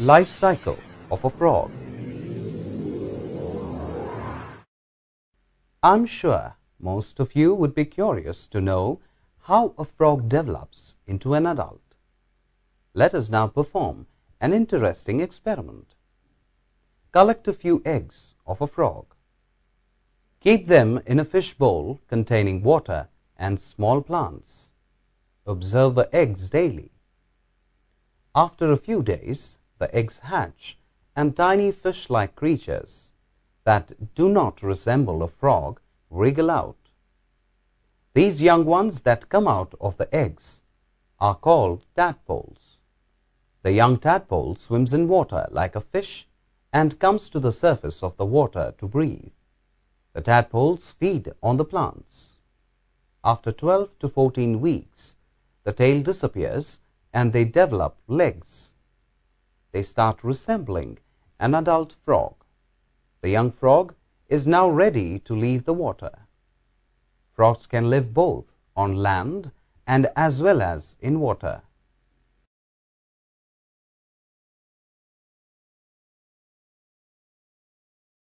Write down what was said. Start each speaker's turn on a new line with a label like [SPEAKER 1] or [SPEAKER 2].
[SPEAKER 1] Life cycle of a frog. I'm sure most of you would be curious to know how a frog develops into an adult. Let us now perform an interesting experiment. Collect a few eggs of a frog. Keep them in a fish bowl containing water and small plants. Observe the eggs daily. After a few days, the eggs hatch and tiny fish-like creatures that do not resemble a frog wriggle out. These young ones that come out of the eggs are called tadpoles. The young tadpole swims in water like a fish and comes to the surface of the water to breathe. The tadpoles feed on the plants. After 12 to 14 weeks, the tail disappears and they develop legs. They start resembling an adult frog. The young frog is now ready to leave the water. Frogs can live both on land and as well as in water.